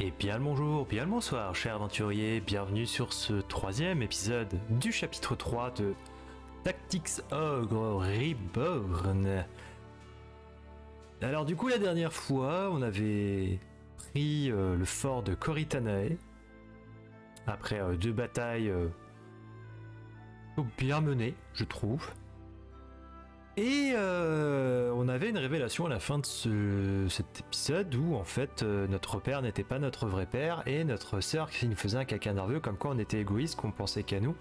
Et bien le bonjour, bien le bonsoir, chers aventuriers, bienvenue sur ce troisième épisode du chapitre 3 de Tactics Ogre Reborn. Alors du coup la dernière fois on avait pris euh, le fort de Koritanae après euh, deux batailles euh, bien menées je trouve. Et euh, on avait une révélation à la fin de ce- cet épisode où en fait euh, notre père n'était pas notre vrai père et notre sœur qui nous faisait un caca nerveux comme quoi on était égoïste, qu'on pensait qu'à nous.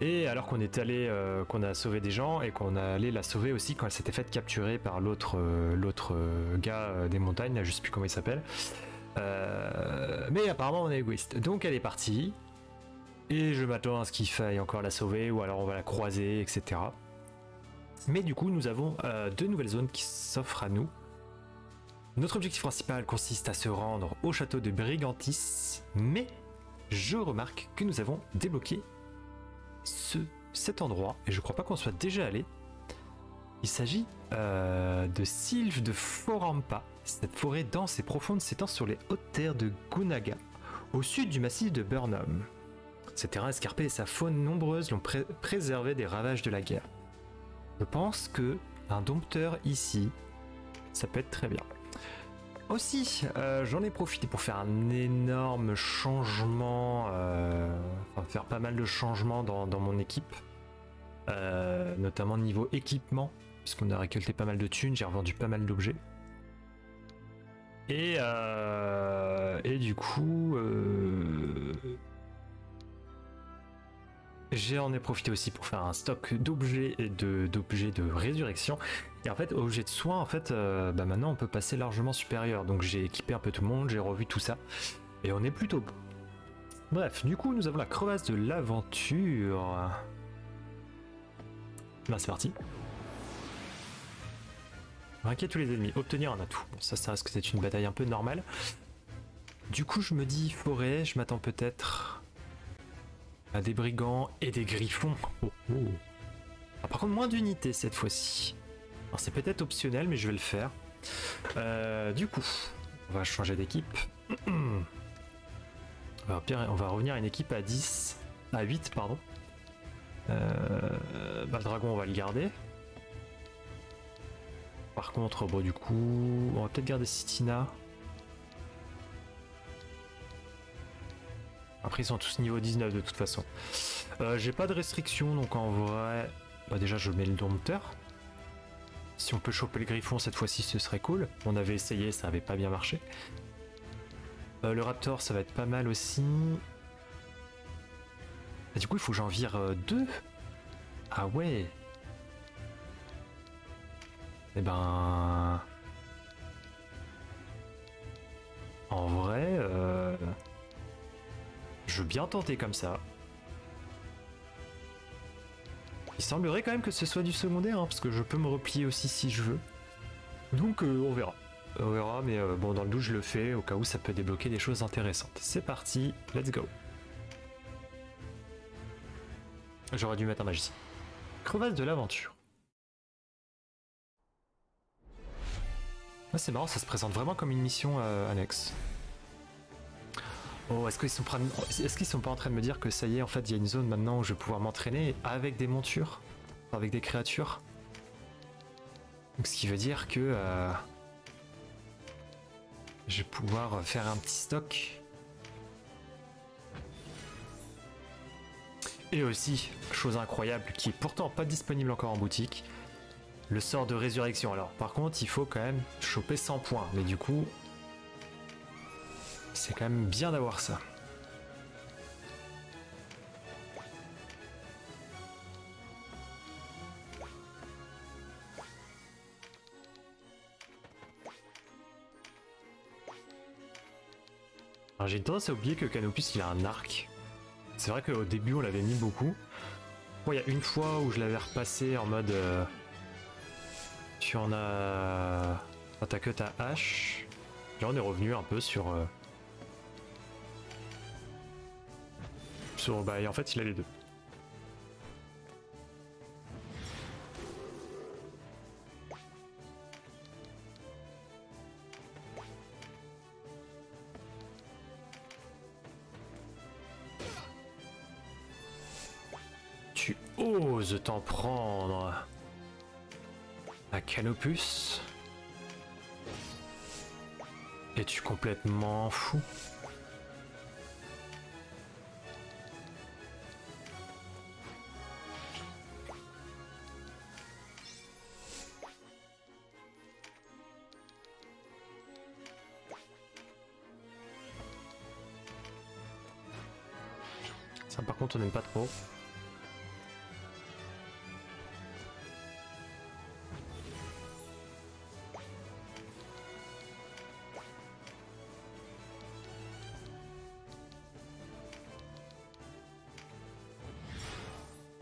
Et alors qu'on est allé, euh, qu'on a sauvé des gens et qu'on a allé la sauver aussi quand elle s'était faite capturer par l'autre gars des montagnes, là, je sais plus comment il s'appelle. Mais apparemment on est égoïste. Donc elle est partie. Et je m'attends à ce qu'il faille encore la sauver ou alors on va la croiser, etc. Mais du coup, nous avons euh, deux nouvelles zones qui s'offrent à nous. Notre objectif principal consiste à se rendre au château de Brigantis, mais je remarque que nous avons débloqué ce, cet endroit, et je crois pas qu'on soit déjà allé. Il s'agit euh, de Sylve de Forampa. Cette forêt dense et profonde s'étend sur les hautes terres de Gunaga, au sud du massif de Burnham. Ces terrains escarpés et sa faune nombreuse l'ont pré- préservé des ravages de la guerre. Je pense que un dompteur ici, ça peut être très bien. Aussi, euh, j'en ai profité pour faire un énorme changement, euh, enfin faire pas mal de changements dans, mon équipe, euh, notamment niveau équipement, puisqu'on a récolté pas mal de thunes, j'ai revendu pas mal d'objets. Et, et du coup, J'en ai profité aussi pour faire un stock d'objets et d'objets de résurrection. Et en fait, objets de soins, en fait, euh, bah maintenant on peut passer largement supérieur. Donc j'ai équipé un peu tout le monde, j'ai revu tout ça. Et on est plutôt bon. Bref, du coup, nous avons la crevasse de l'aventure. Là, c'est parti. Vainquer tous les ennemis, obtenir un atout. Bon, ça, ça risque d'être une bataille un peu normale. Du coup, je me dis forêt, je m'attends peut-être des brigands et des griffons. Oh, oh. Ah, par contre, moins d'unités cette fois-ci. Alors, c'est peut-être optionnel, mais je vais le faire. Euh, du coup, on va changer d'équipe. on, va revenir à une équipe à 10, à 8, pardon. Euh, bah, le dragon, on va le garder. Par contre, bon, du coup, on va peut-être garder Sitina. Après, ils sont tous niveau 19 de toute façon. Euh, J'ai pas de restriction, donc en vrai, bah déjà, je mets le dompteur. Si on peut choper le griffon cette fois-ci, ce serait cool. On avait essayé, ça avait pas bien marché. Euh, le raptor, ça va être pas mal aussi. Ah, du coup, il faut que j'en vire euh, deux. Ah ouais. Eh ben. En vrai, je veux bien tenter comme ça. Il semblerait quand même que ce soit du secondaire, hein, parce que je peux me replier aussi si je veux. Donc euh, on verra. On verra, mais euh, bon, dans le doute, je le fais au cas où ça peut débloquer des choses intéressantes. C'est parti, let's go. J'aurais dû mettre un magicien. Crevasse de l'aventure. Ah, c'est marrant, ça se présente vraiment comme une mission euh, annexe. Oh, est-ce qu'ils sont, sont pas en train de me dire que ça y est, en fait, il y a une zone maintenant où je vais pouvoir m'entraîner avec des montures, avec des créatures? Ce qui veut dire que euh, je vais pouvoir faire un petit stock. Et aussi, chose incroyable qui est pourtant pas disponible encore en boutique, le sort de résurrection. Alors, par contre, il faut quand même choper 100 points, mais du coup, c'est quand même bien d'avoir ça. Alors j'ai tendance à oublier que Canopus il a un arc. C'est vrai qu'au début on l'avait mis beaucoup. Il y a une fois où je l'avais repassé en mode... euh, tu en as... enfin, que ta hache. Là on est revenu un peu sur... euh, Sur, bah, et en fait, il a les deux. Tu oses t'en prendre à Canopus? Es-tu complètement fou? N'aime pas trop.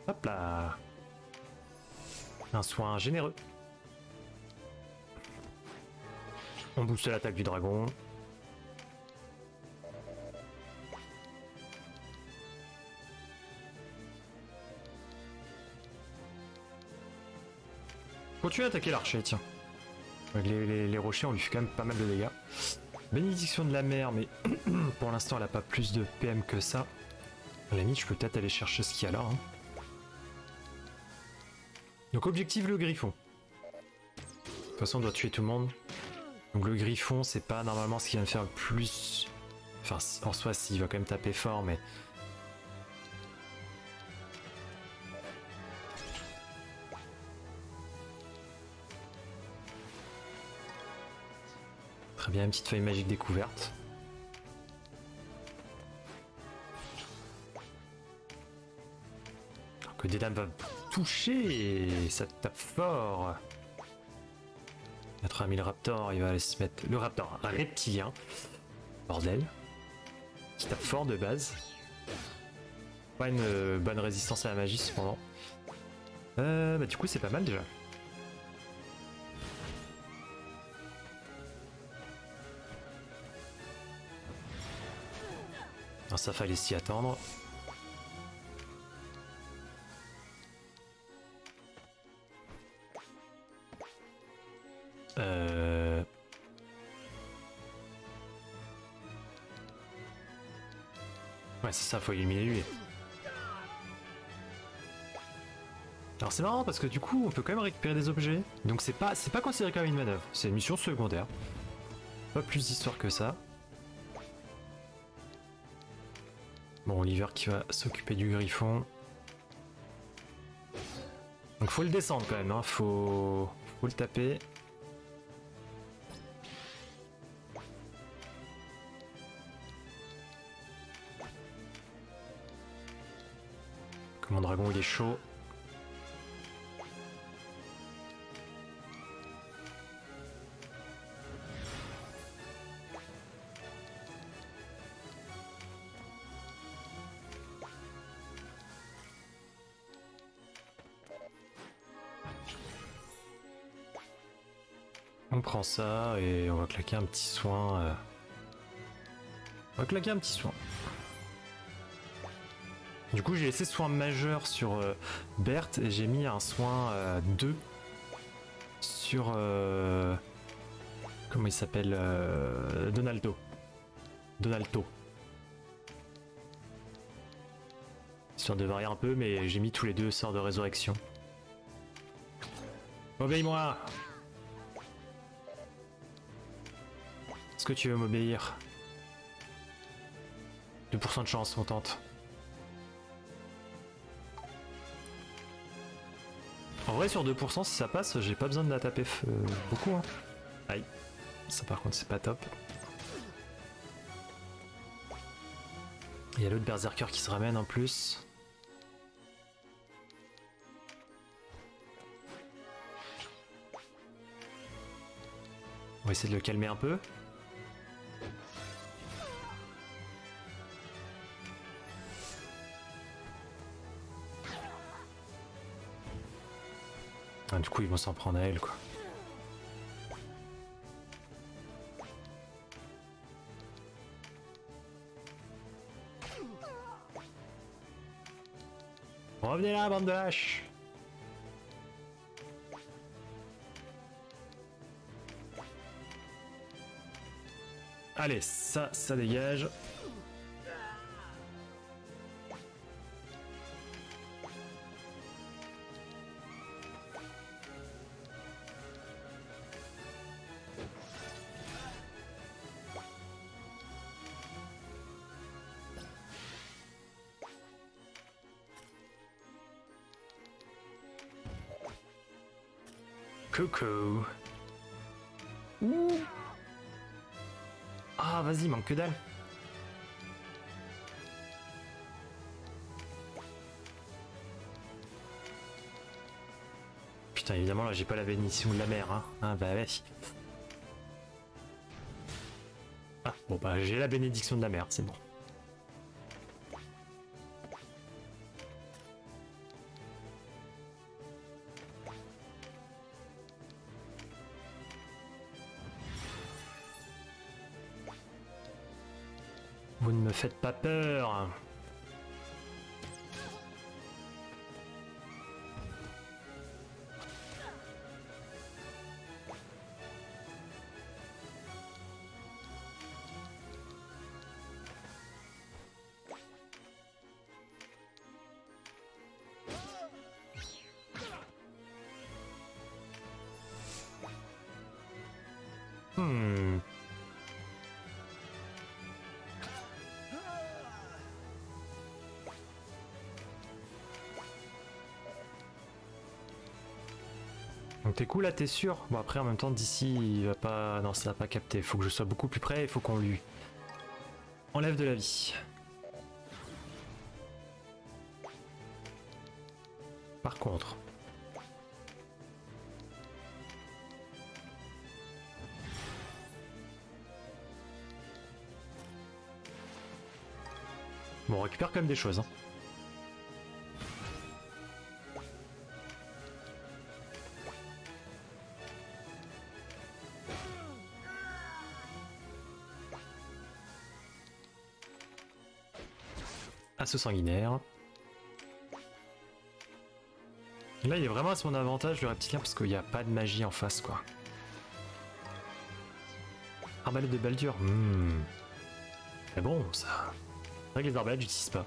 Hop là Un soin généreux. On booste l'attaque du dragon. Continue à attaquer l'archer, tiens. Les, les, rochers, on lui fait quand même pas mal de dégâts. Bénédiction de la mer, mais pour l'instant, elle a pas plus de PM que ça. À la limite, je peux peut-être aller chercher ce qu'il y a là. Hein. Donc objectif le griffon. De toute façon on doit tuer tout le monde. Donc le griffon c'est pas normalement ce qui va me faire le plus... Enfin en soi s'il va quand même taper fort mais... Très bien, une petite feuille magique découverte. Alors que des dames va toucher Ça tape fort 80 000 raptors, il va aller se mettre... Le raptor, reptilien. Bordel. Qui tape fort de base. Pas une euh, bonne résistance à la magie cependant. Euh, bah du coup c'est pas mal déjà. Ça fallait s'y attendre. Euh... Ouais, c'est ça, faut éliminer lui. Alors c'est marrant parce que du coup, on peut quand même récupérer des objets. Donc c'est pas, c'est pas considéré comme une manœuvre, c'est une mission secondaire. Pas plus d'histoire que ça. Bon, Oliver qui va s'occuper du griffon. Donc faut le descendre quand même, hein. faut, faut le taper. Mon dragon il est chaud. On prend ça et on va claquer un petit soin. Euh. On va claquer un petit soin. Du coup, j'ai laissé soin majeur sur euh, Berthe et j'ai mis un soin 2 euh, sur. Comment il s'appelle Donaldo. Donaldo. Histoire de varier un peu, mais j'ai mis tous les deux sorts de résurrection. Obéis-moi que tu veux m'obéir 2% de chance, on tente. En vrai, sur 2%, si ça passe, j'ai pas besoin de la taper euh, beaucoup. Hein. Aïe. Ça, par contre, c'est pas top. Il y a l'autre berserker qui se ramène en plus. On va essayer de le calmer un peu. Du coup, ils vont s'en prendre à elle, quoi. Revenez là, bande de lâches Allez, ça, ça dégage. Coucou. Ouh. Ah, vas-y, manque que dalle. Putain, évidemment, là, j'ai pas la bénédiction de la mer, hein. Ah, bah ouais. Ah, bon, bah, j'ai la bénédiction de la mer, c'est bon. Faites pas peur. T'es cool là, t'es sûr Bon après en même temps d'ici il va pas... Non ça va pas capter, faut que je sois beaucoup plus près, il faut qu'on lui enlève de la vie. Par contre... Bon on récupère quand même des choses. Hein. Sanguinaire. Là, il est vraiment à son avantage le reptilien parce qu'il n'y a pas de magie en face, quoi. Arbalète de Baldur. Hmm. Mais bon, ça. C'est vrai que les arbalètes, j'utilise pas.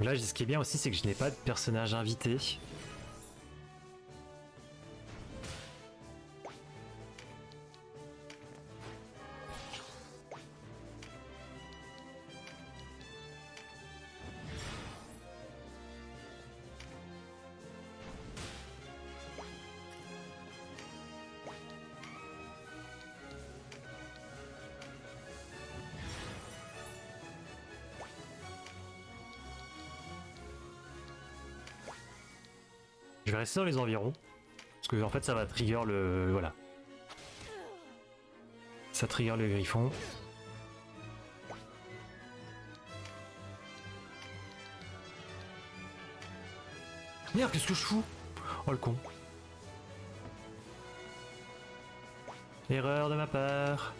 Là, ce qui est bien aussi, c'est que je n'ai pas de personnage invité. Vais rester dans les environs. Parce que en fait ça va trigger le... Voilà. Ça trigger le griffon. Merde, qu'est-ce que je fous? Oh le con. Erreur de ma part.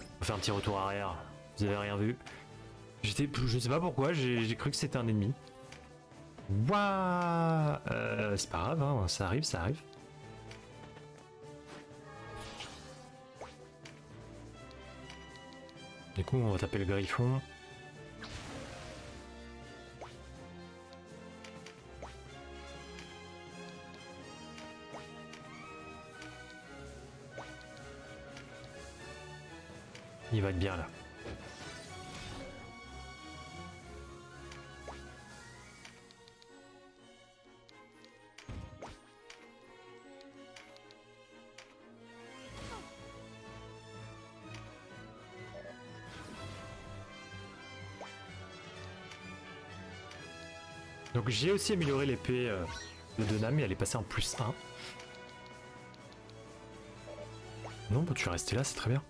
On va faire un petit retour arrière. Vous avez rien vu. J'étais, je sais pas pourquoi, j'ai cru que c'était un ennemi. Waouh C'est pas grave, hein, ça arrive, ça arrive. Du coup, on va taper le griffon. Il va être bien là. Donc j'ai aussi amélioré l'épée euh, de Donam et elle est passée en plus 1. Non, bah, tu es resté là, c'est très bien.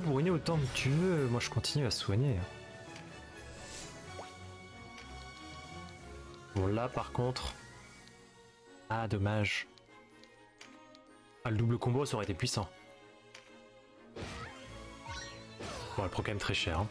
Peux bourriner autant que tu veux, moi je continue à soigner. Bon là par contre... Ah dommage. Ah le double combo ça aurait été puissant. Bon elle prend quand même très cher. Hein.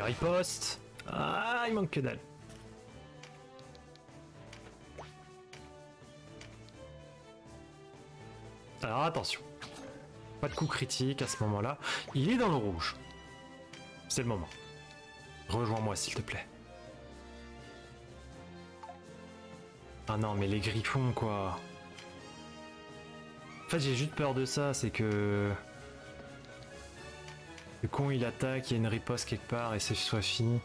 Il riposte. Ah, il manque que dalle. Alors attention. Pas de coup critique à ce moment-là. Il est dans le rouge. C'est le moment. Rejoins-moi s'il te plaît. Ah non, mais les griffons quoi. En fait, j'ai juste peur de ça, c'est que. Le con il attaque, il y a une riposte quelque part et c'est soit fini.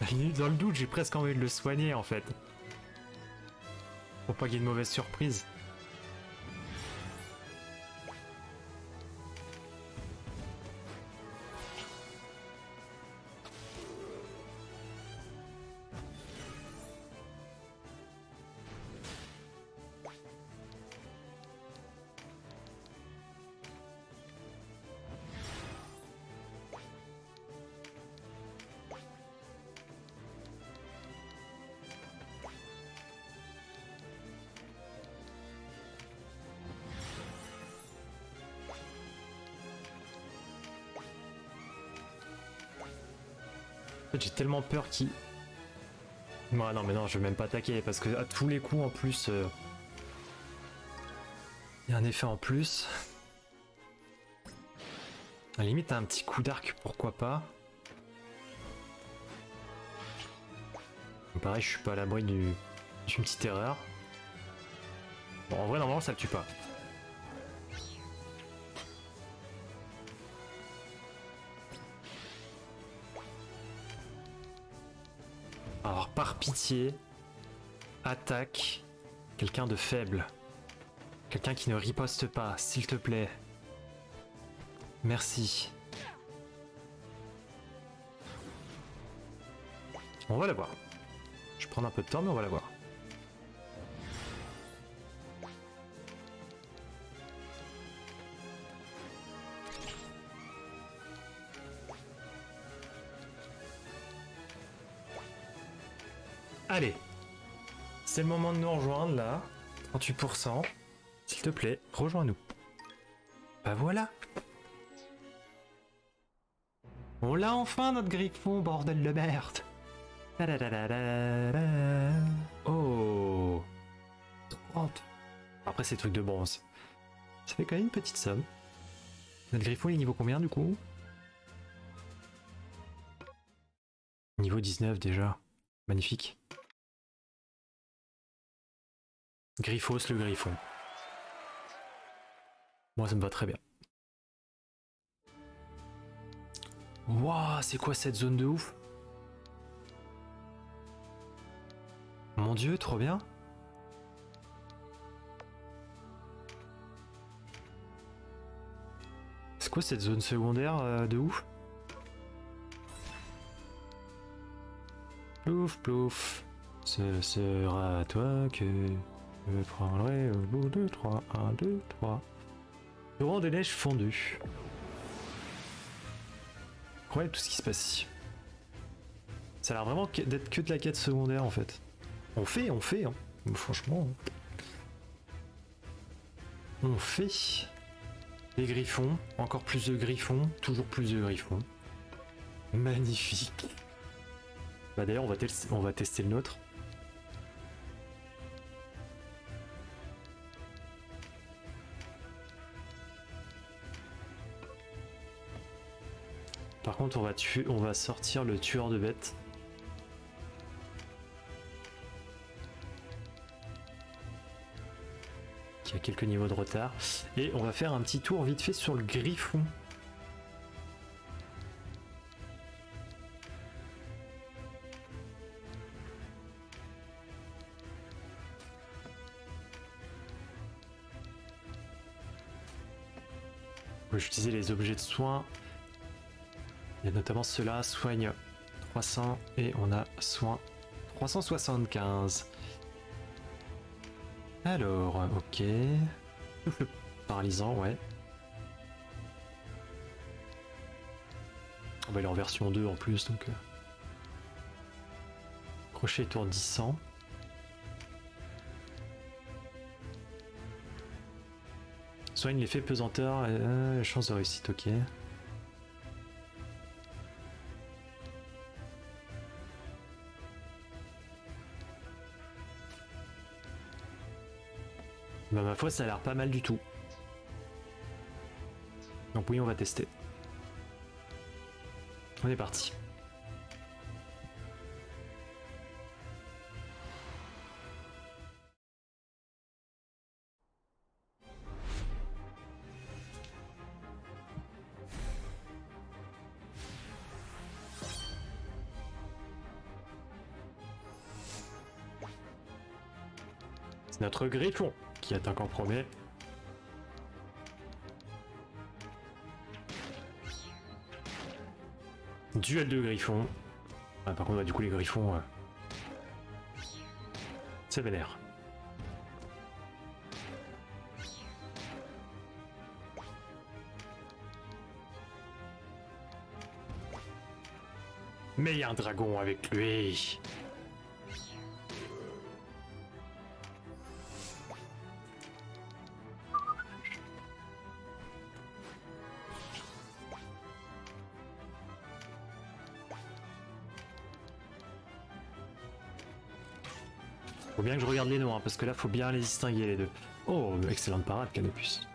Dans le doute, j'ai presque envie de le soigner en fait. Pour pas qu'il y ait une mauvaise surprise. J'ai tellement peur qu'il... Ouais, non, mais non, je vais même pas attaquer, parce que à tous les coups, en plus... Euh, il y a un effet en plus. À la limite, un petit coup d'arc, pourquoi pas. Pareil, je suis pas à l'abri d'une petite erreur. Bon, en vrai, normalement, ça le tue pas. Pitié, attaque quelqu'un de faible. Quelqu'un qui ne riposte pas, s'il te plaît. Merci. On va la voir. Je prends un peu de temps, mais on va la voir. C'est le moment de nous rejoindre là. 38%. S'il te plaît, rejoins-nous. Bah voilà. On l'a enfin notre griffon, bordel de merde. Oh. 30. Après ces trucs de bronze. Ça fait quand même une petite somme. Notre griffon il est niveau combien du coup? Niveau 19 déjà. Magnifique. Griffos le griffon. Moi ça me va très bien. Waouh, c'est quoi cette zone de ouf? Mon dieu, trop bien. C'est quoi cette zone secondaire euh, de ouf? Plouf, plouf. Ce sera toi que je prendrai au bout de 3. 1, 2, 3. Torrent de neige fondu. Incroyable tout ce qui se passe ici. Ça a l'air vraiment d'être que de la quête secondaire en fait. On fait, on fait, hein. franchement. On fait. Les griffons, encore plus de griffons, toujours plus de griffons. Magnifique. Bah d'ailleurs on on va tester le nôtre. Contre, on va, sortir le tueur de bêtes. Qui a quelques niveaux de retard. Et on va faire un petit tour vite fait sur le griffon. Je utiliser les objets de soins il y a notamment cela, soigne 300 et on a soin 375. Alors, ok. Paralysant, ouais. On va aller en version 2 en plus, donc... Euh, crochet étourdissant. Soigne l'effet pesanteur, et... chance de réussite, ok. Bah ma foi ça a l'air pas mal du tout. Donc oui on va tester. On est parti. Notre griffon qui attaque en premier. Duel de griffons. Ah, par contre, du coup, les griffons. euh, C'est vénère. Mais il y a un dragon avec lui. Bien que je regarde les noms, parce que là, faut bien les distinguer les deux. Oh, excellente parade, Canopus.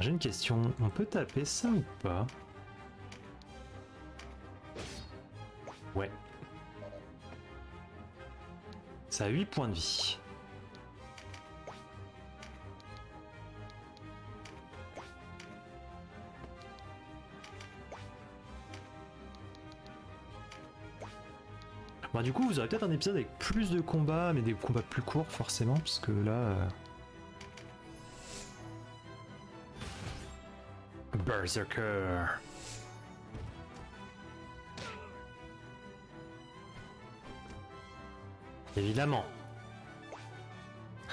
J'ai une question, on peut taper ça ou pas? Ça a 8 points de vie. Bah du coup vous aurez peut-être un épisode avec plus de combats, mais des combats plus courts forcément, parce que là... euh, Berserker. Évidemment.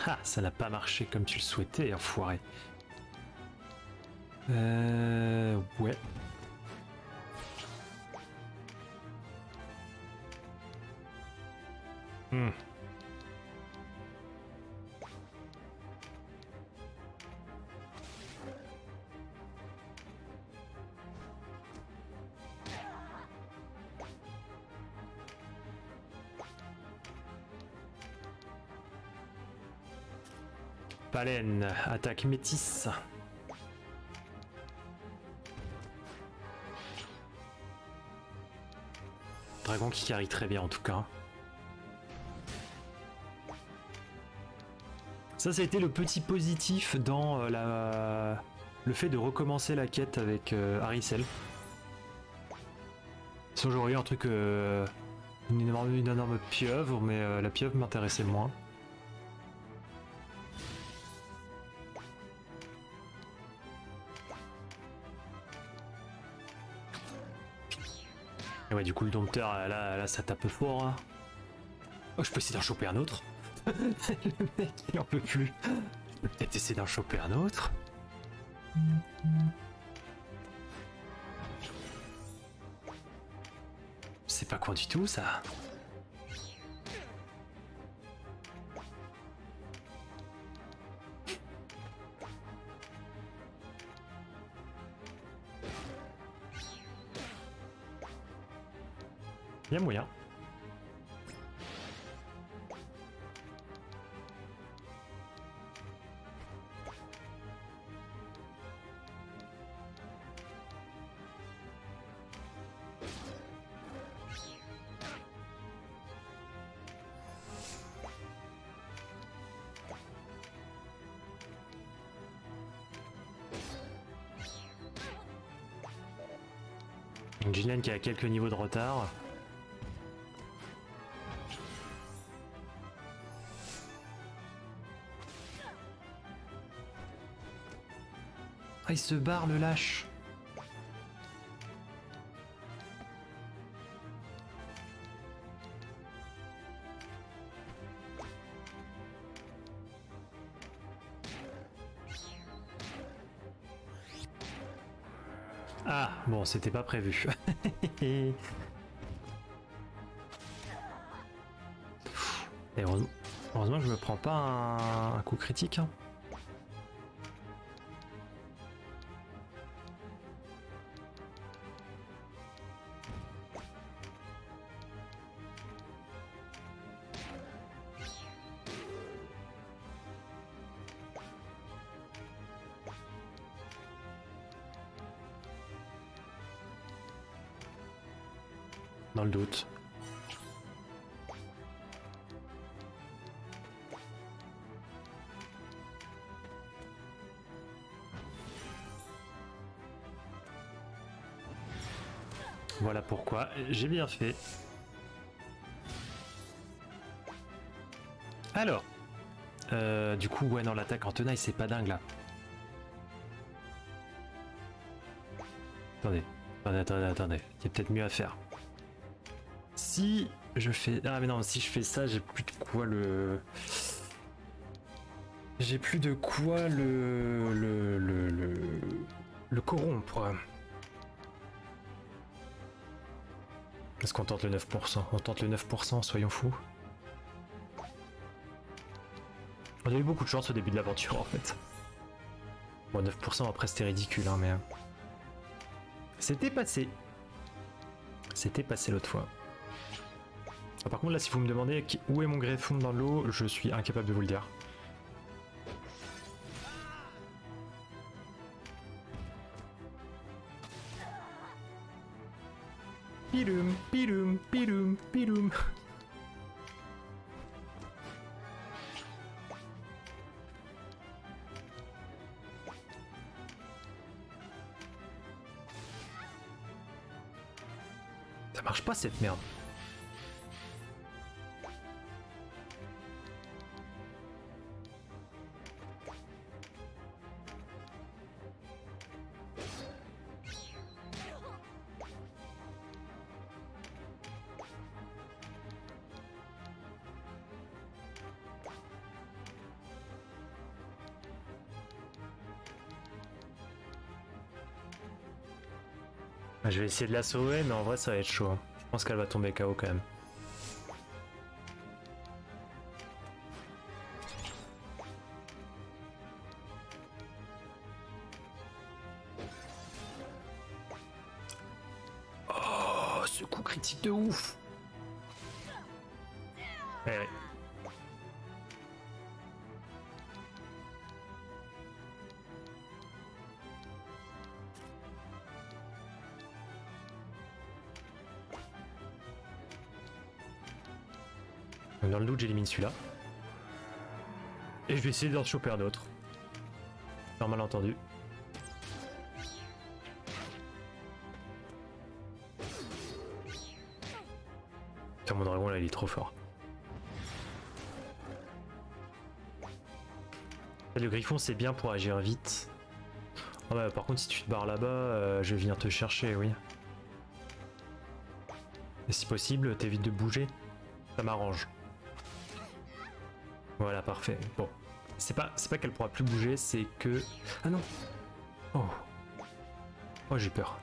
Ah, ça n'a pas marché comme tu le souhaitais, enfoiré. Euh... Ouais. Hmm. Attaque métisse. Dragon qui carry très bien en tout cas. Ça, ça a été le petit positif dans euh, le fait de recommencer la quête avec euh, Haricel. Sinon, j'aurais eu un truc. euh, une, énorme, une énorme pieuvre, mais euh, la pieuvre m'intéressait moins. Du coup, le dompteur, là, là ça tape fort. hein. Oh, je peux essayer d'en choper un autre. le mec, il en peut plus. Je peux peut-être essayer d'en choper un autre. C'est pas quoi du tout, ça. Moyen. Une Jinlian qui a quelques niveaux de retard. il se barre le lâche. Ah, bon, c'était pas prévu. Heureusement, heureusement, je me prends pas un, coup critique. Hein. J'ai bien fait. Alors, euh, du coup, ouais, non, l'attaque en tenaille, c'est pas dingue là. Attendez, attendez, attendez, attendez. Il y a peut-être mieux à faire. Si je fais. Ah, mais non, si je fais ça, j'ai plus de quoi le. J'ai plus de quoi le. le. le. le, le corrompre. Est-ce qu'on tente le 9% On tente le 9%, soyons fous. On a eu beaucoup de chance au début de l'aventure en fait. Bon, 9% après c'était ridicule, hein, mais. euh, C'était passé. C'était passé l'autre fois. Ah, par contre, là, si vous me demandez où est mon greffon dans l'eau, je suis incapable de vous le dire. Piloum, piloum, piloum, piloum. Ça marche pas cette merde. Je vais essayer de la sauver, mais en vrai ça va être chaud. hein. Je pense qu'elle va tomber KO quand même. Celui-là. Et je vais essayer d'en choper un autre. Sans malentendu. Mon dragon là, il est trop fort. Le griffon, c'est bien pour agir vite. Ah bah, par contre, si tu te barres là-bas, euh, je vais venir te chercher, oui. Et si possible, t'évites de bouger. Ça m'arrange. Voilà, parfait. Bon. C'est pas, pas qu'elle pourra plus bouger, c'est que... Ah non Oh. Oh, j'ai peur.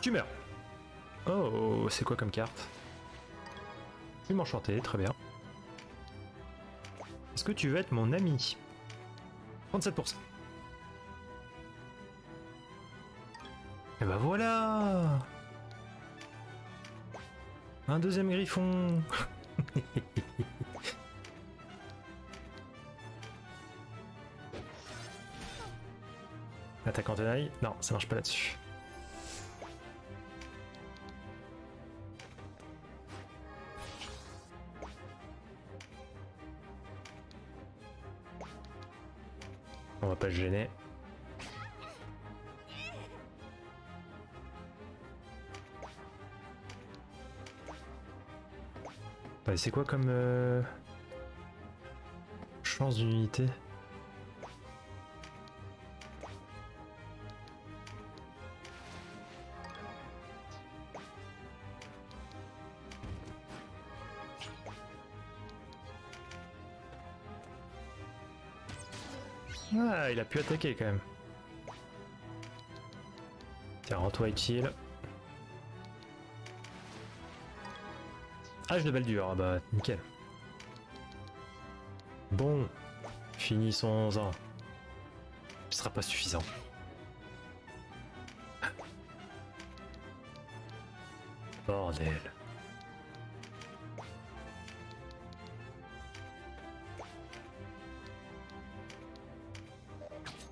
Tu meurs. Oh, c'est quoi comme carte? Tu m'enchanter, très bien. Est-ce que tu veux être mon ami? 37%. Et bah voilà Un deuxième griffon Attaque en tenaille Non, ça marche pas là-dessus. On va pas se gêner. Ouais, c'est quoi comme euh, chance d'unité? Ah, il a pu attaquer quand même. Tiens, rends-toi utile. Âge de Baldur, ah bah nickel. Bon, finissons-en. Ce sera pas suffisant. Bordel.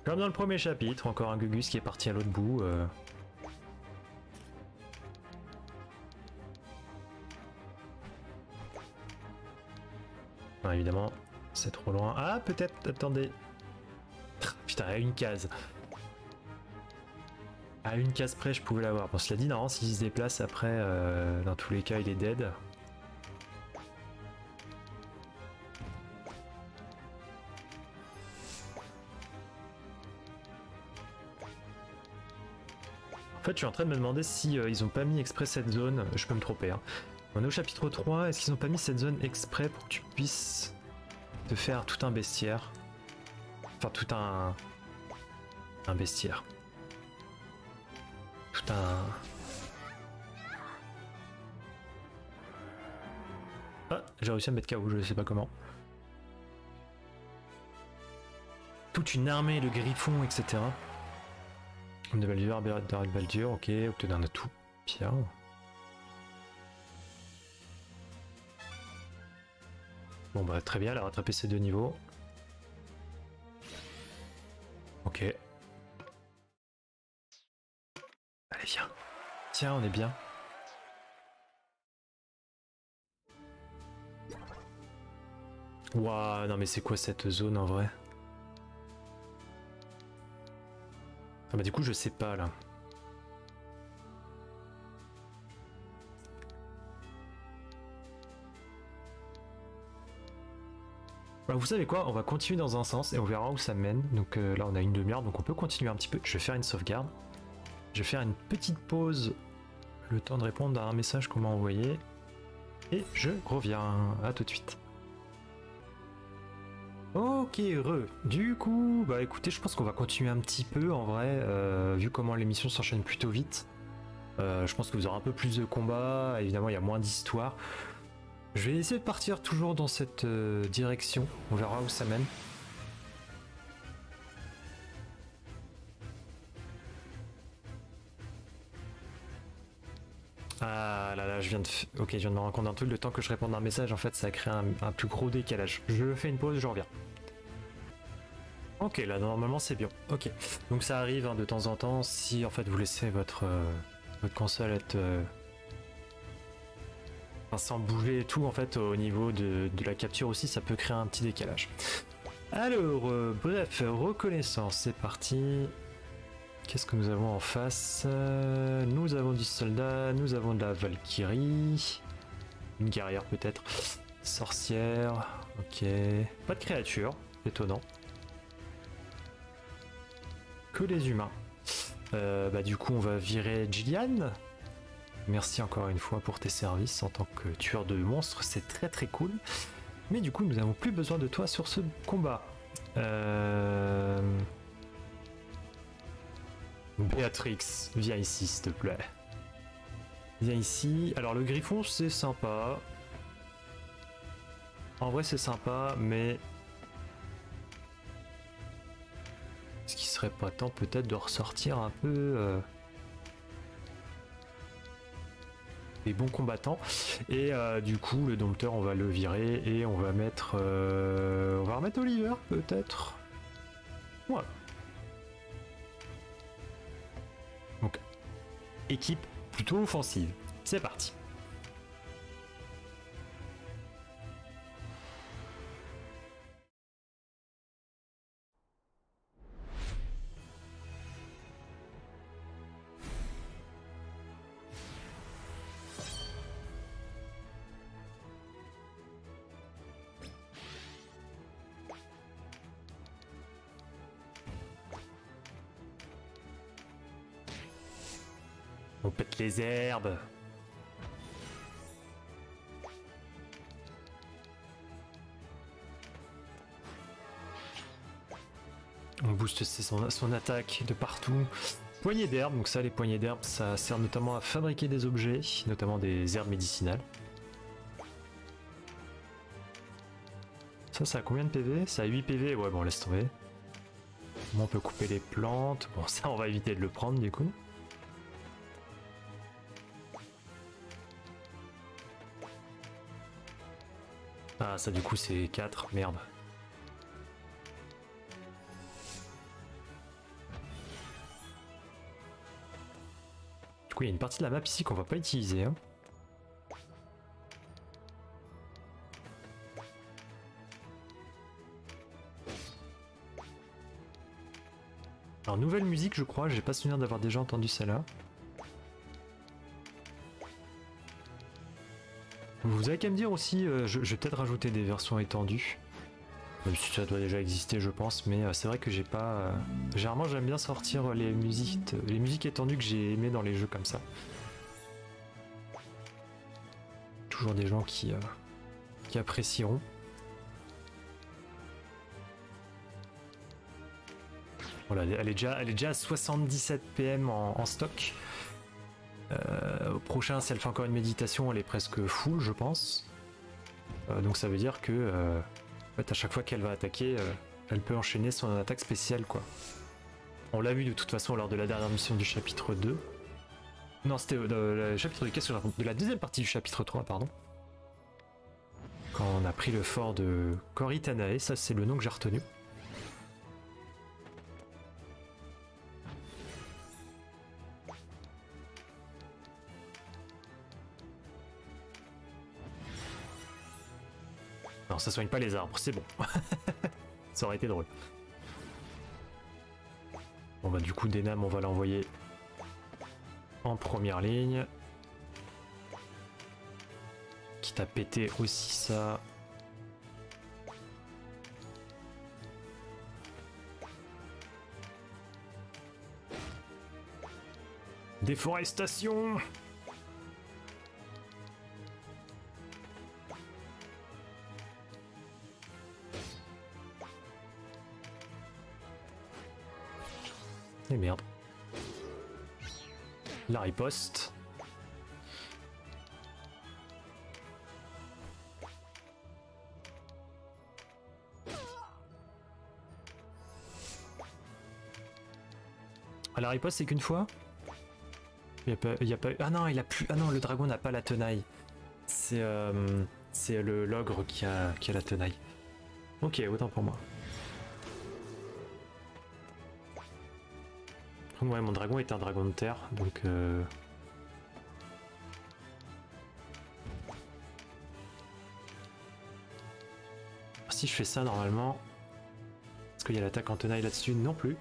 Comme dans le premier chapitre, encore un Gugus qui est parti à l'autre bout. euh. Évidemment, c'est trop loin. Ah, peut-être, attendez. Putain, à une case. À une case près, je pouvais l'avoir. Bon, cela dit, non, s'il se déplace après, euh, dans tous les cas, il est dead. En fait, je suis en train de me demander si euh, ils ont pas mis exprès cette zone. Je peux me tromper. Hein. On est au chapitre 3. Est-ce qu'ils ont pas mis cette zone exprès pour que tu puisses te faire tout un bestiaire? Enfin, tout un. Un bestiaire. Tout un. Ah, j'ai réussi à me mettre KO, je sais pas comment. Toute une armée de griffons, etc. De Baldur, de Baldur, ok, obtenir un atout, bien. Bon bah très bien, elle a rattrapé ces deux niveaux. Ok. Allez viens. Tiens, on est bien. Waouh, non mais c'est quoi cette zone en vrai? Ah bah du coup je sais pas là. Bah, vous savez quoi On va continuer dans un sens et on verra où ça mène. Donc euh, là on a une demi-heure donc on peut continuer un petit peu. Je vais faire une sauvegarde. Je vais faire une petite pause. Le temps de répondre à un message qu'on m'a envoyé. Et je reviens. À tout de suite. Ok, heureux. Du coup, bah écoutez, je pense qu'on va continuer un petit peu en vrai, euh, vu comment l'émission s'enchaîne plutôt vite. Euh, je pense que vous aurez un peu plus de combats, évidemment il y a moins d'histoire. Je vais essayer de partir toujours dans cette euh, direction, on verra où ça mène. Ah là là, je viens de... Ok, je viens de me rendre compte d'un truc, le temps que je réponde à un message, en fait, ça a créé un, un plus gros décalage. Je fais une pause, je reviens. Ok, là, normalement, c'est bien. Ok, donc ça arrive hein, de temps en temps, si, en fait, vous laissez votre, euh, votre console être... euh, enfin, sans bouger et tout, en fait, au niveau de, la capture aussi, ça peut créer un petit décalage. Alors, euh, bref, reconnaissance, c'est parti. Qu'est-ce que nous avons en face? Nous avons du soldat, nous avons de la Valkyrie, une guerrière peut-être, sorcière, ok. Pas de créature, étonnant. Que les humains. Euh, bah du coup on va virer Gillian. Merci encore une fois pour tes services en tant que tueur de monstres, c'est très très cool. Mais du coup nous n'avons plus besoin de toi sur ce combat. Euh... Béatrix, viens ici s'il te plaît. Viens ici. Alors le griffon c'est sympa. En vrai c'est sympa, mais... Est-ce qu'il serait pas temps peut-être de ressortir un peu... euh, des bons combattants. Et euh, du coup le dompteur on va le virer et on va mettre euh, on va remettre Oliver peut-être. Donc équipe plutôt offensive. C'est parti on pète les herbes On booste son, son attaque de partout. Poignée d'herbe, donc ça les poignées d'herbe ça sert notamment à fabriquer des objets, notamment des herbes médicinales. Ça, ça a combien de PV Ça a 8 PV, ouais bon laisse tomber. on peut couper les plantes Bon ça on va éviter de le prendre du coup. Ah ça du coup c'est 4, merde. Du coup il y a une partie de la map ici qu'on va pas utiliser. Hein. Alors nouvelle musique je crois, j'ai pas souvenir d'avoir déjà entendu celle-là. Vous avez qu'à me dire aussi, euh, je, vais peut-être rajouter des versions étendues. Même si ça doit déjà exister je pense, mais euh, c'est vrai que j'ai pas... Euh, généralement j'aime bien sortir les musiques, les musiques étendues que j'ai aimées dans les jeux comme ça. Toujours des gens qui, qui apprécieront. Voilà, elle est déjà, elle est déjà à 77 PM en stock. Euh, au prochain, si elle fait encore une méditation, elle est presque full, je pense. Euh, donc ça veut dire que euh, à chaque fois qu'elle va attaquer, elle peut enchaîner son attaque spéciale, quoi. On l'a vu de toute façon lors de la dernière mission du chapitre 2. Non, c'était le chapitre de la deuxième partie du chapitre 3, pardon. Quand on a pris le fort de Koritanae, ça c'est le nom que j'ai retenu. Non, ça soigne pas les arbres, c'est bon. ça aurait été drôle. Bon bah du coup Denam on va l'envoyer en première ligne. Quitte à péter aussi ça. Déforestation Merde. La riposte. Ah, la riposte c'est qu'une fois il y a, Ah non, il a plus. Ah non, le dragon n'a pas la tenaille. C'est euh, le l'ogre qui a, qui a la tenaille. Ok, autant pour moi. Ouais, mon dragon est un dragon de terre, donc... Euh... Si je fais ça normalement... Est-ce qu'il y a l'attaque en tenaille là-dessus Non plus.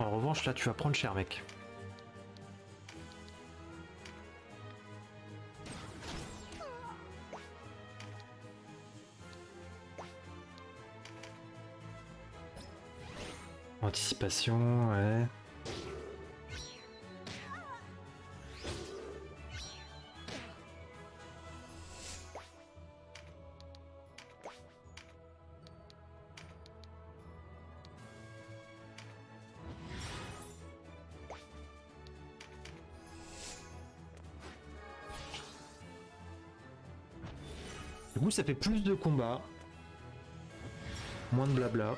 En revanche, là, tu vas prendre cher, mec. Anticipation, ouais. Du coup, ça fait plus de combats. Moins de blabla.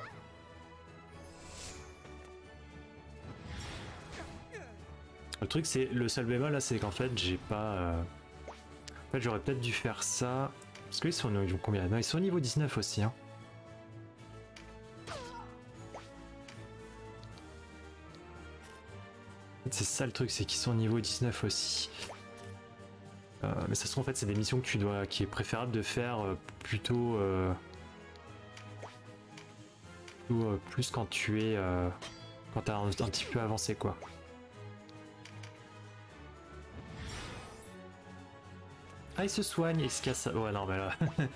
Le truc, c'est le seul bémol là, c'est qu'en fait, j'ai pas. Euh, en fait, j'aurais peut-être dû faire ça. Parce qu'ils sont au niveau combien? Non, ils sont au niveau 19 aussi. Hein. C'est ça le truc, c'est qu'ils sont au niveau 19 aussi. Euh, mais ça se trouve en fait c'est des missions que tu dois, qui est préférable de faire euh, plutôt, plus quand tu es, quand t'as un petit peu avancé quoi. Ah, il se soigne, il se casse. Ouais, non, mais là.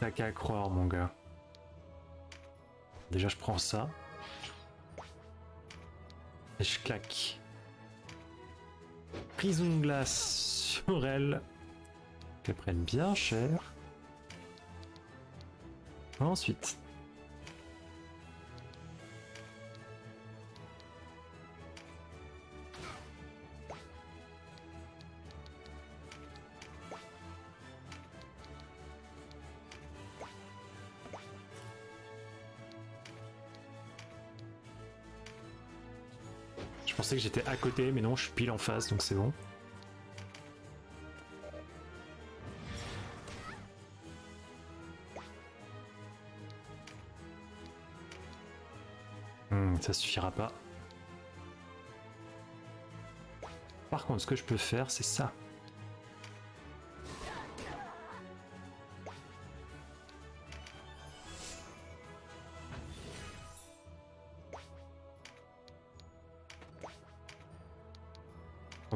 T'as qu'à croire, mon gars. Déjà, je prends ça. Et je claque. Prison de glace sur elle. Qu'elle prenne bien cher. Ensuite. Que j'étais à côté, mais non, je suis pile en face, donc c'est bon. Hmm, ça suffira pas. Par contre, ce que je peux faire, c'est ça.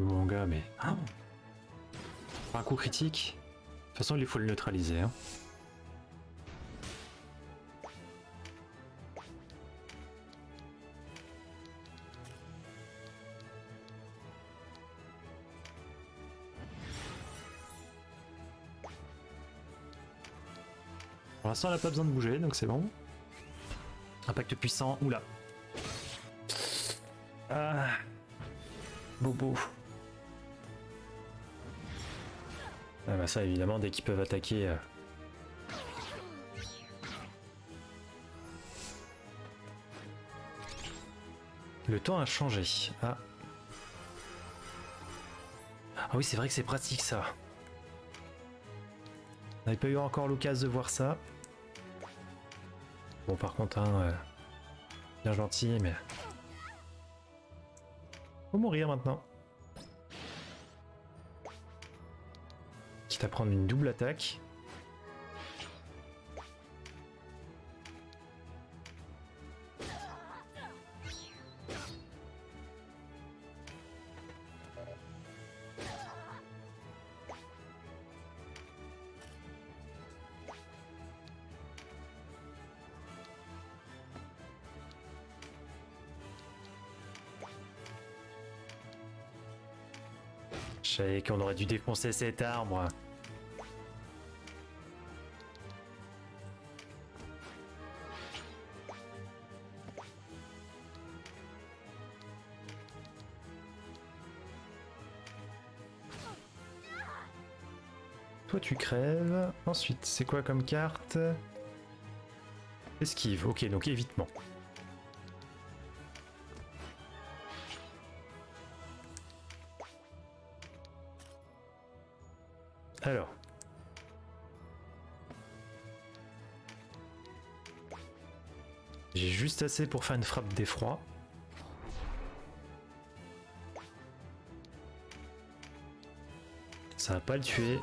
Mais... Ah un coup critique. De toute façon, il faut le neutraliser. Hein. Pour l'instant, elle n'a pas besoin de bouger, donc c'est bon. Impact puissant, oula. Ah. Bobo. Ah bah ça évidemment dès qu'ils peuvent attaquer. Euh... Le temps a changé. Ah. Ah oui c'est vrai que c'est pratique ça. On n'avait pas eu encore l'occasion de voir ça. Bon par contre hein, euh, bien gentil mais faut mourir maintenant. Quitte à prendre une double attaque. Je savais qu'on aurait dû défoncer cet arbre. Ensuite, c'est quoi comme carte Esquive, ok, donc évitement. Alors. J'ai juste assez pour faire une frappe d'effroi. Ça va pas le tuer.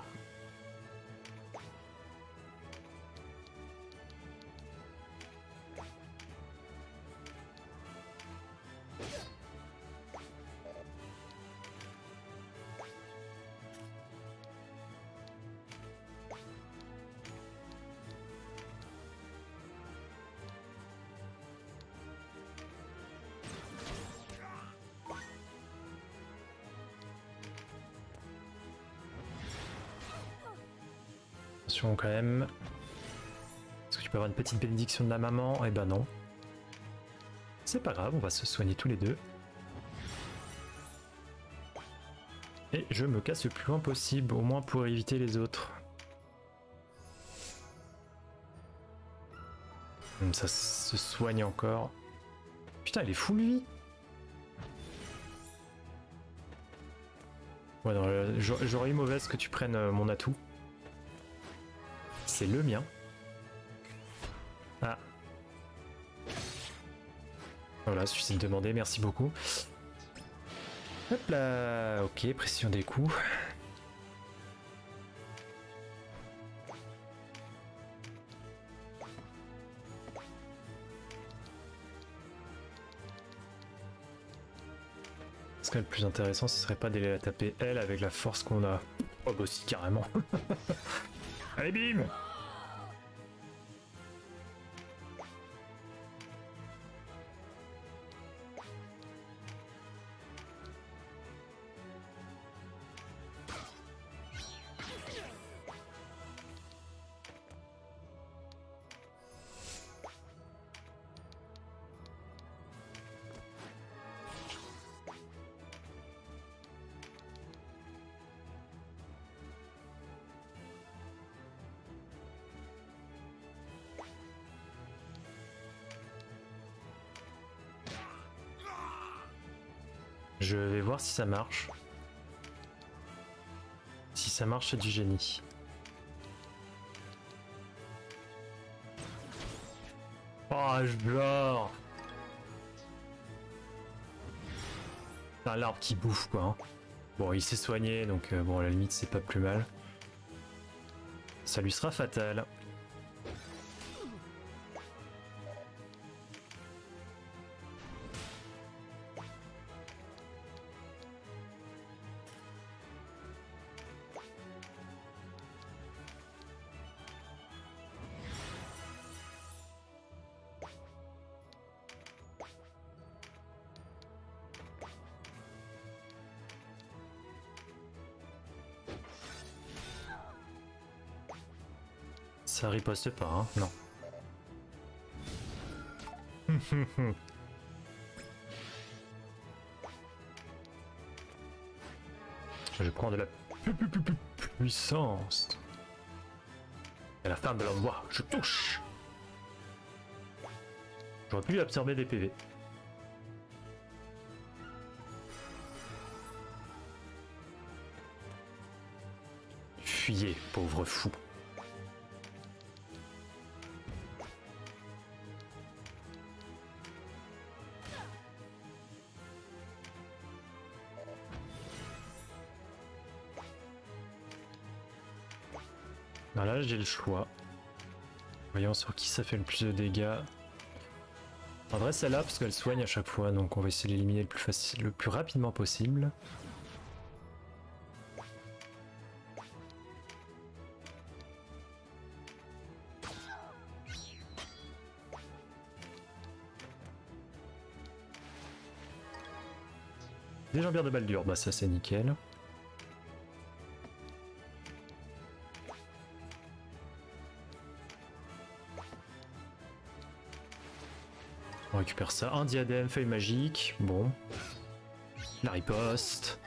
Est-ce que tu peux avoir une petite bénédiction de la maman? Eh ben non. C'est pas grave, on va se soigner tous les deux. Et je me casse le plus loin possible, au moins pour éviter les autres. Hum, ça se soigne encore. Putain, il est fou lui Ouais, non, j'aurais eu mauvaise que tu prennes euh, mon atout c'est le mien. Ah. Voilà, suffit de demander, merci beaucoup. Hop là, ok, pression des coups. Ce est le plus intéressant, ce serait pas d'aller la taper elle avec la force qu'on a. Oh bah carrément. Allez bim Je vais voir si ça marche. Si ça marche, c'est du génie. Oh, je pleure C'est l'arbre qui bouffe, quoi. Hein. Bon, il s'est soigné, donc euh, bon, à la limite, c'est pas plus mal. Ça lui sera fatal. Riposte pas, hein Non. Je prends de la puissance. À la fin de l'envoi, je touche. J'aurais pu absorber des PV. Fuyez, pauvre fou. Là j'ai le choix. Voyons sur qui ça fait le plus de dégâts. En vrai celle-là parce qu'elle soigne à chaque fois donc on va essayer d'éliminer le plus le plus rapidement possible. Des jambières de baldur, bah ça c'est nickel. Récupère ça. Un diadème, feuille magique. Bon. La riposte.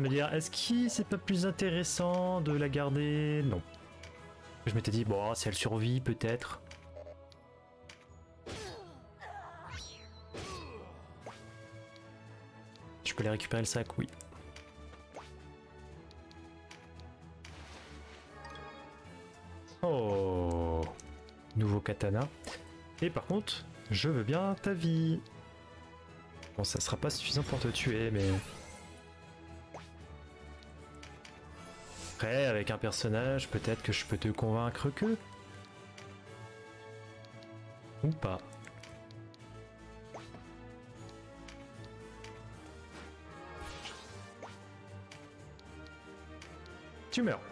Me dire, est-ce que c'est pas plus intéressant de la garder? Non. Je m'étais dit, bon, si elle survit, peut-être. Je peux aller récupérer le sac, oui. Oh Nouveau katana. Et par contre, je veux bien ta vie. Bon, ça sera pas suffisant pour te tuer, mais... Après, avec un personnage, peut-être que je peux te convaincre que... Ou pas. Tu meurs.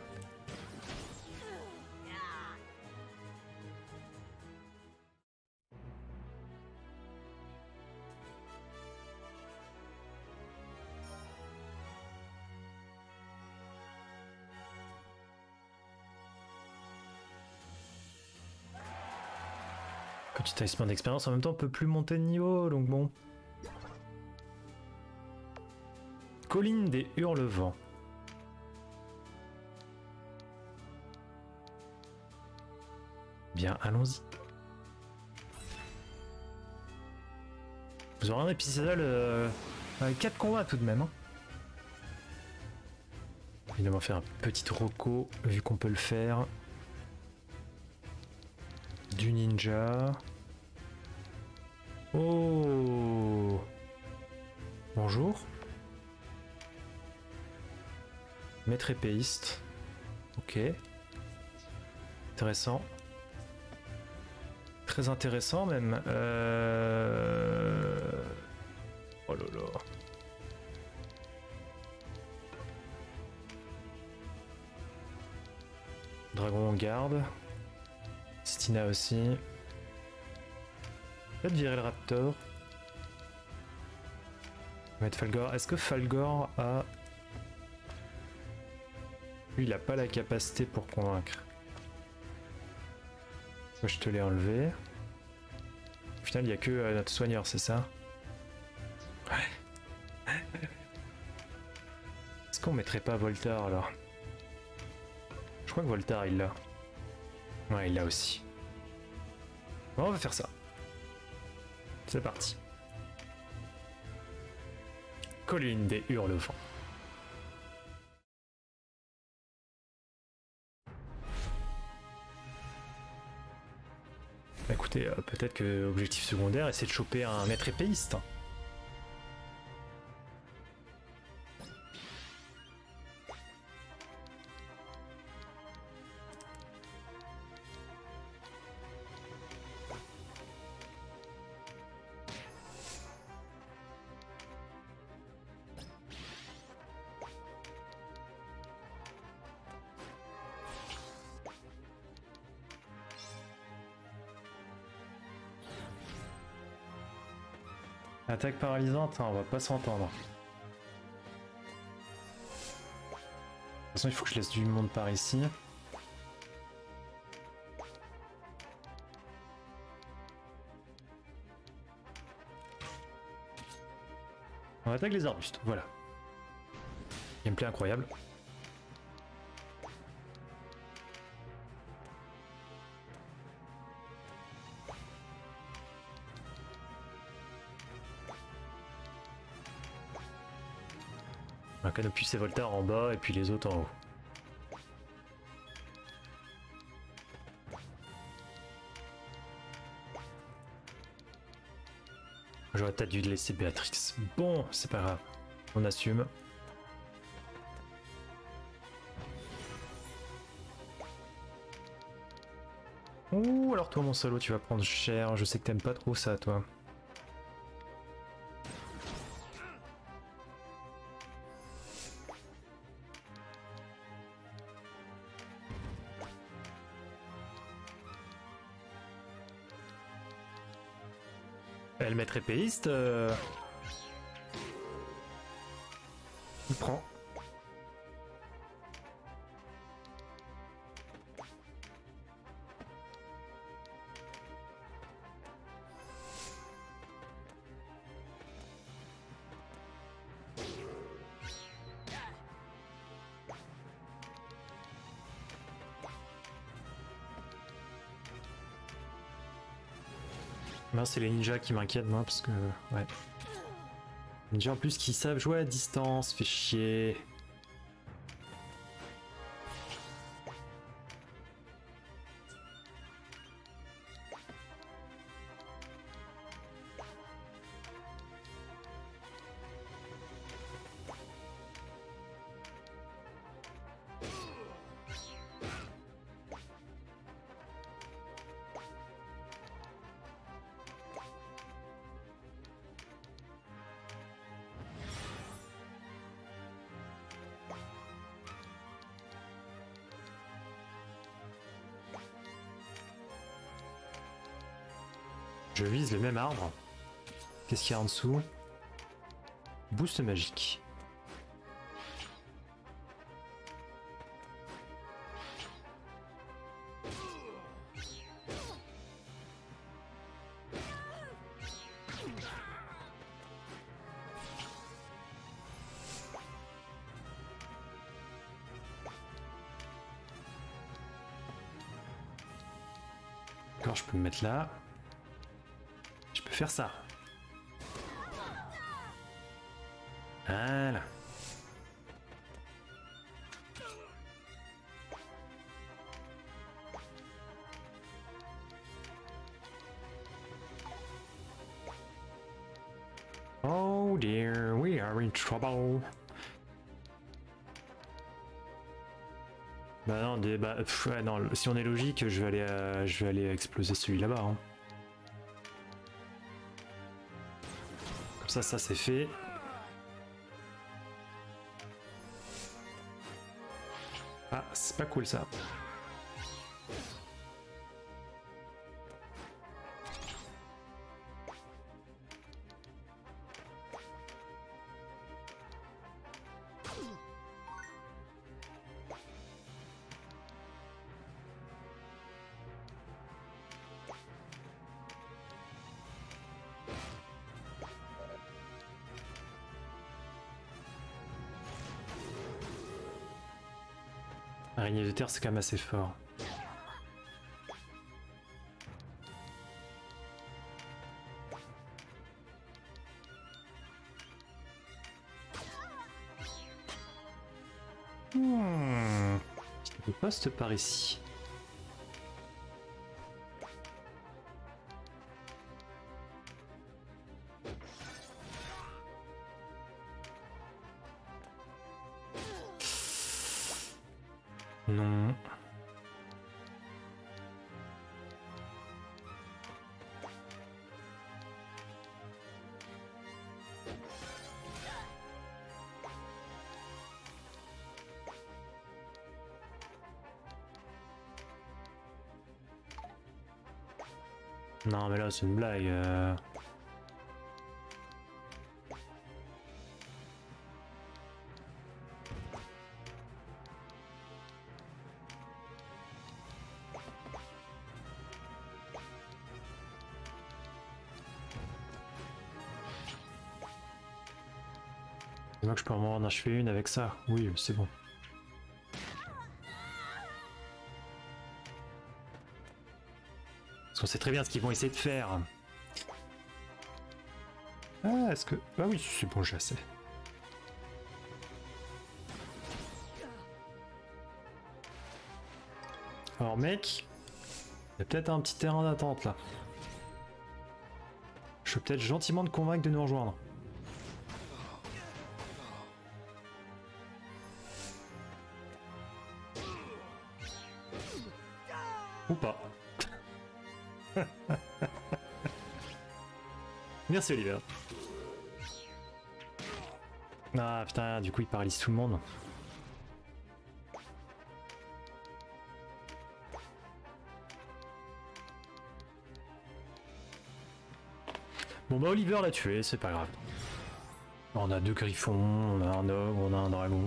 Petit talisman d'expérience, en même temps on peut plus monter de niveau, donc bon. Colline des Hurlevents. Bien, allons-y. Vous aurez un épisode euh, avec 4 combats tout de même. Hein. Évidemment faire un petit roco vu qu'on peut le faire du ninja. Oh Bonjour. Maître épéiste. Ok. Intéressant. Très intéressant même. Euh... Oh là là. Dragon en garde. Stina aussi. Peut-être virer le Raptor. Mettre Falgor. Est-ce que Falgor a... Lui, il a pas la capacité pour convaincre. Je te l'ai enlevé. Au final, il n'y a que euh, notre soigneur, c'est ça? Ouais. Est-ce qu'on mettrait pas Voltar alors? Je crois que Voltar il l'a. Ouais, il aussi. Bon, on va faire ça. C'est parti. Colline des hurlevents. Bah, écoutez, euh, peut-être que objectif secondaire, c'est de choper un maître épéiste. Attaque paralysante, hein, on va pas s'entendre. De toute façon, il faut que je laisse du monde par ici. On attaque les arbustes, voilà. Gameplay incroyable. Canopus et Voltaire en bas et puis les autres en haut. J'aurais peut-être dû laisser Béatrix. Bon, c'est pas grave. On assume. Ouh, alors toi mon salaud, tu vas prendre cher. Je sais que t'aimes pas trop ça, toi. Maître épéiste. Euh... c'est les ninjas qui m'inquiètent moi parce que ouais. Ninjas en plus qui savent jouer à distance, fait chier. Même arbre. Qu'est-ce qu'il y a en dessous? Boost magique. D'accord, je peux me mettre là. Faire ça. Voilà. Oh dear, we are in trouble. Bah non, des, bah, pff, si on est logique, je vais aller, euh, je vais aller exploser celui là-bas. Hein. Ça, ça c'est fait. Ah, c'est pas cool ça. Araignée de terre, c'est quand même assez fort. Hmm. Petit poste par ici. Non mais là c'est une blague. euh. Que je peux en achever une avec ça. Oui, c'est bon. Sait très bien ce qu'ils vont essayer de faire. Ah, est-ce que... Ah oui, c'est bon, j'ai assez. Alors mec, il y a peut-être un petit terrain d'attente là. Je peux peut-être gentiment te convaincre de nous rejoindre. Ou pas. Merci Oliver. Ah putain, du coup il paralyse tout le monde. Bon bah Oliver l'a tué, c'est pas grave. On a deux griffons, on a un ogre, on a un dragon.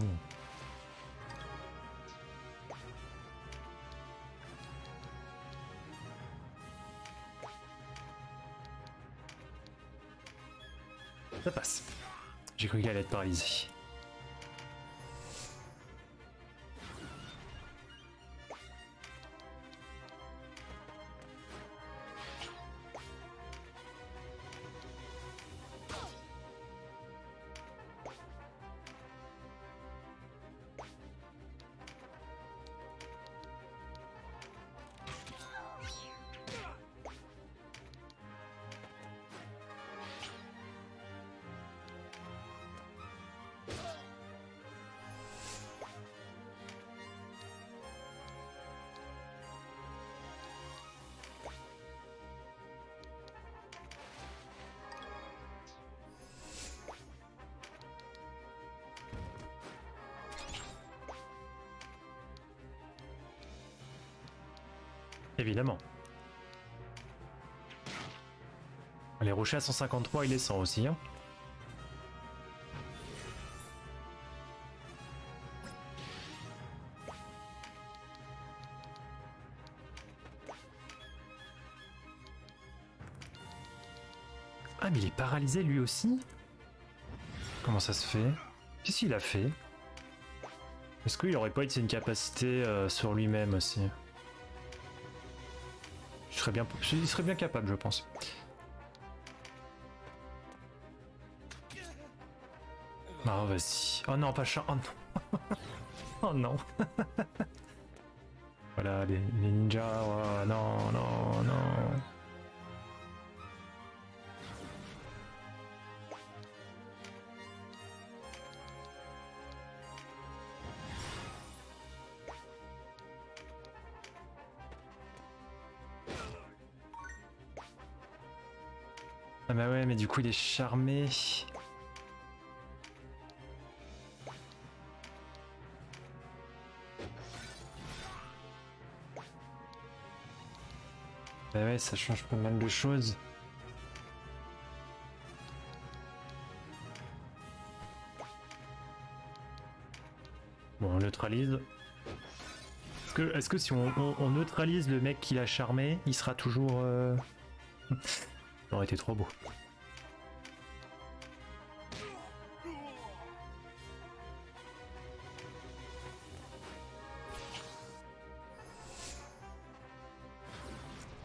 Ça passe. J'ai cru qu'elle allait être paralysée. Évidemment. Les rochers à 153, il les sent aussi. Hein. Ah mais il est paralysé lui aussi Comment ça se fait? Qu'est-ce qu'il a fait? Est-ce qu'il aurait pas été une capacité euh, sur lui-même aussi? Il serait bien capable, je pense. Ah, vas-y. Oh non, pas chat. Oh non. oh non. voilà, les, les ninjas. Oh, non, non, non. Ah bah ouais, mais du coup il est charmé. Bah ouais, ça change pas mal de choses. Bon, on neutralise. Est-ce que, si on, on- on neutralise le mec qui l'a charmé, il sera toujours... euh, ça été trop beau.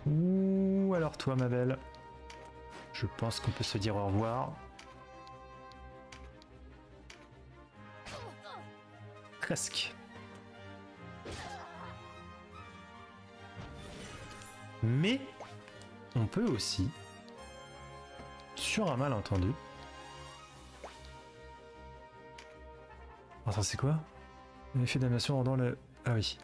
Ouh, alors toi ma belle. Je pense qu'on peut se dire au revoir. Presque. Mais on peut aussi sur un malentendu, Attends, c'est quoi? Effet d'animation rendant le... Ah oui.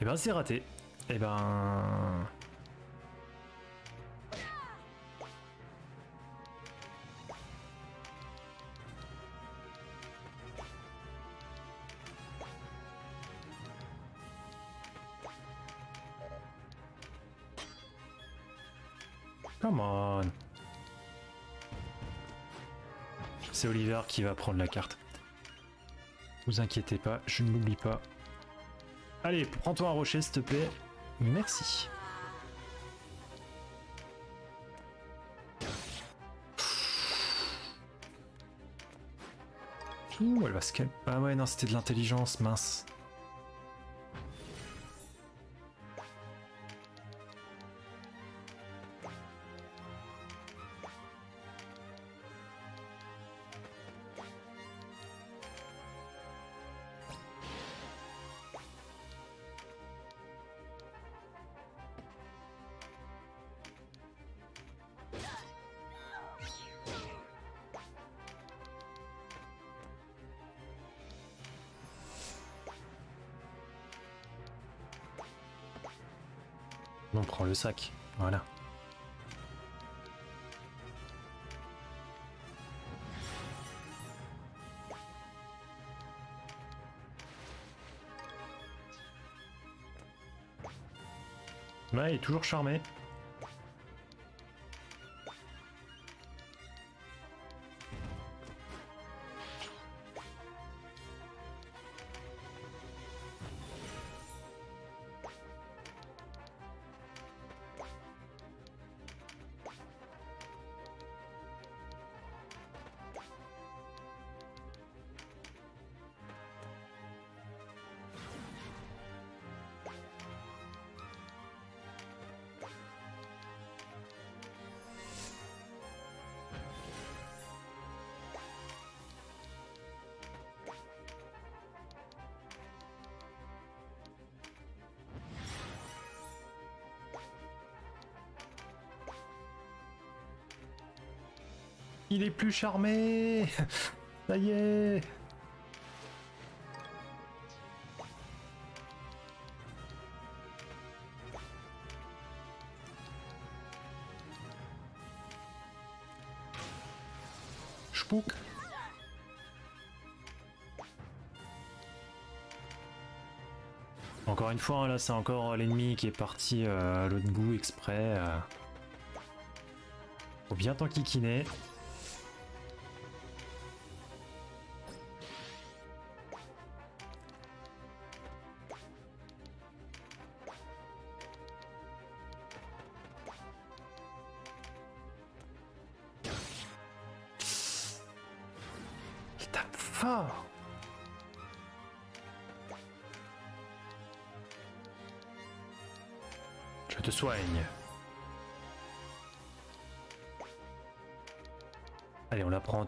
Eh ben c'est raté. Eh ben... Come on. C'est Oliver qui va prendre la carte. Vous inquiétez pas, je ne l'oublie pas. Allez, prends-toi un rocher s'il te plaît. Merci. Ouh, elle va se calmer. Ah ouais, non, c'était de l'intelligence, mince. Le sac, voilà. Ouais, il est toujours charmé. Il est plus charmé Ça y est Spook Encore une fois, hein, là c'est encore l'ennemi qui est parti euh, à l'autre bout exprès. Euh. Faut bien t'enquiquiner.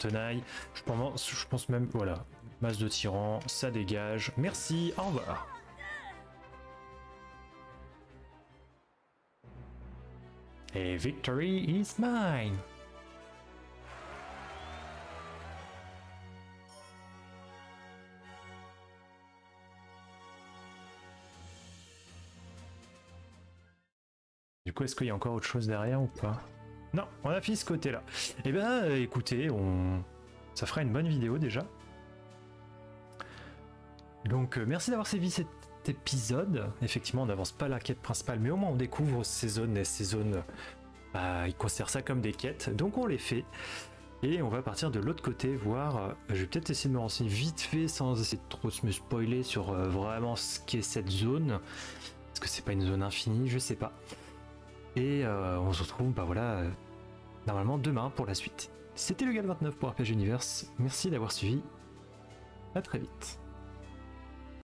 Tenaille. Je pense, je pense même, voilà, masse de tyran, ça dégage. Merci, au revoir. Et victory is mine. Du coup, est-ce qu'il y a encore autre chose derrière ou pas? Non, on a fini ce côté-là. Eh ben, euh, écoutez, on... ça fera une bonne vidéo déjà. Donc, euh, merci d'avoir suivi cet épisode. Effectivement, on n'avance pas la quête principale, mais au moins on découvre ces zones et ces zones. Bah, ils considèrent ça comme des quêtes, donc on les fait. Et on va partir de l'autre côté, voir. euh, je vais peut-être essayer de me renseigner vite fait sans essayer de trop me spoiler sur euh, vraiment ce qu'est cette zone. Est-ce que c'est pas une zone infinie? Je sais pas. Et euh, on se retrouve, bah voilà, euh, normalement demain pour la suite. C'était le Gal 29 pour RPG Universe. Merci d'avoir suivi. À très vite.